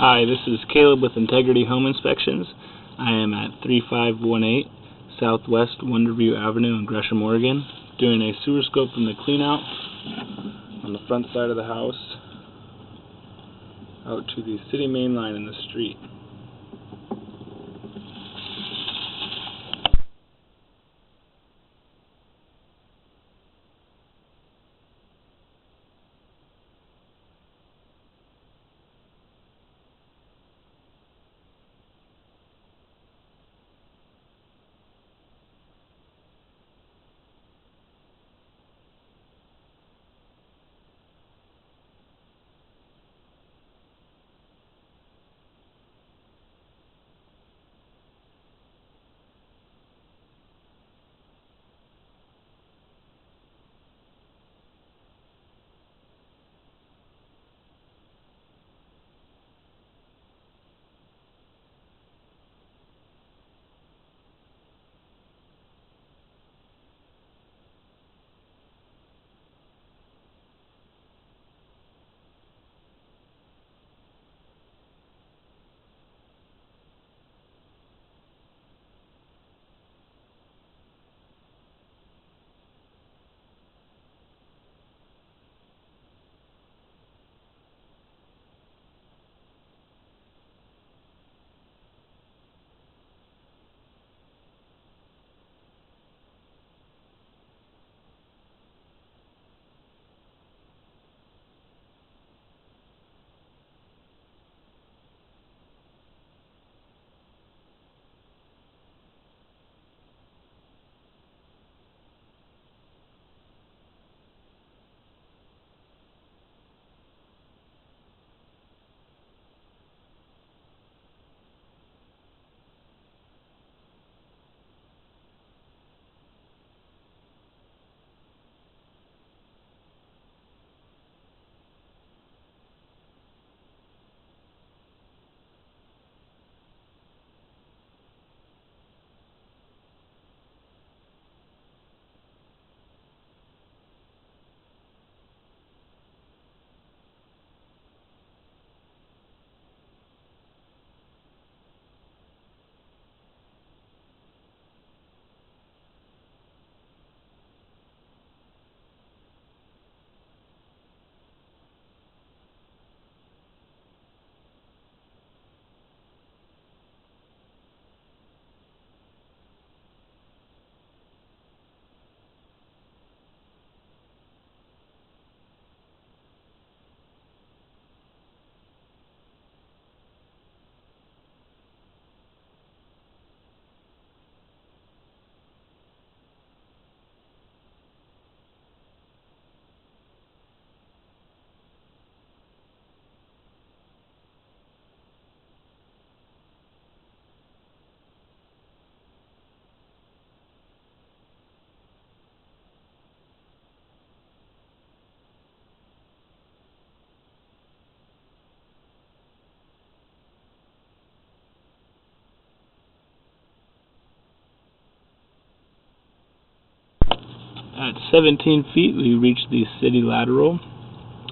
Hi, this is Caleb with Integrity Home Inspections. I am at 3518 Southwest Wonderview Avenue in Gresham, Oregon, doing a sewer scope from the cleanout on the front side of the house out to the city main line in the street. At 17 feet, we reach the city lateral,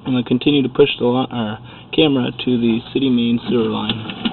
and we continue to push the camera to the city main sewer line.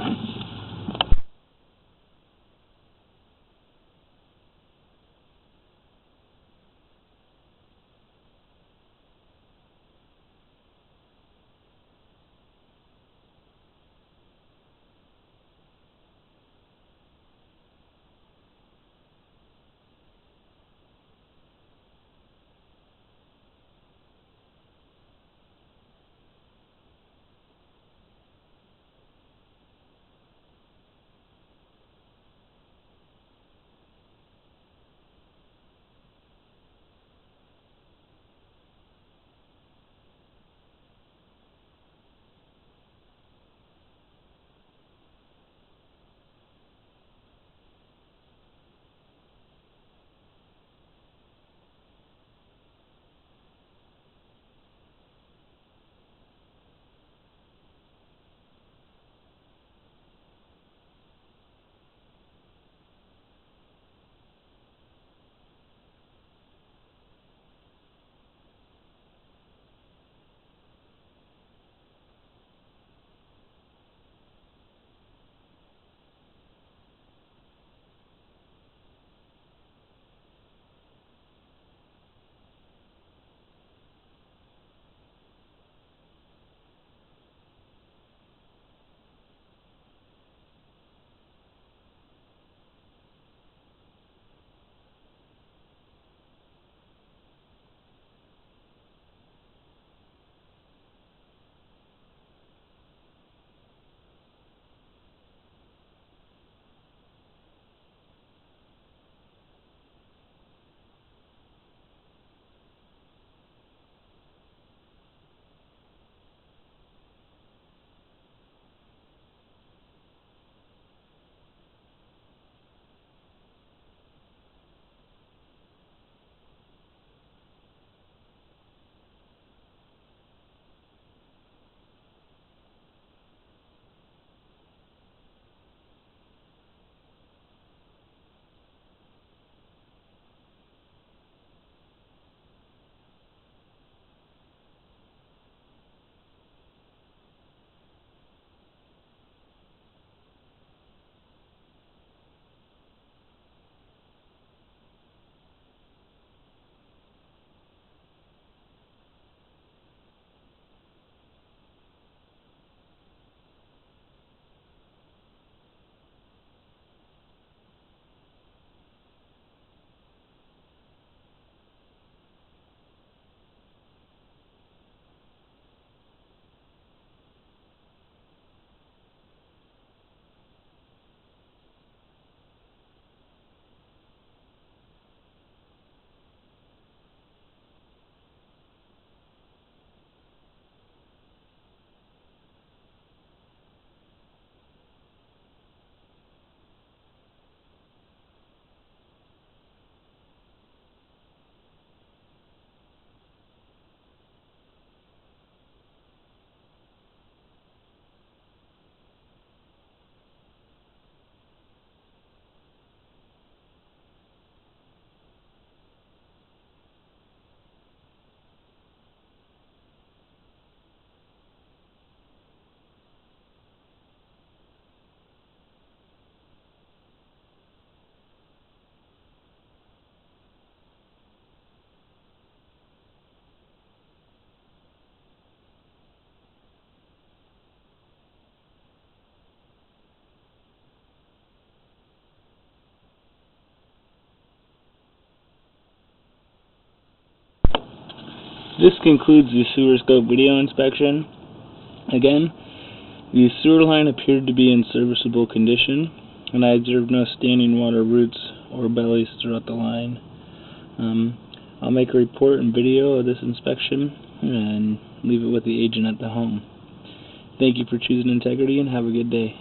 This concludes the sewer scope video inspection. Again, the sewer line appeared to be in serviceable condition, and I observed no standing water roots or bellies throughout the line. Um, I'll make a report and video of this inspection and leave it with the agent at the home. Thank you for choosing integrity and have a good day.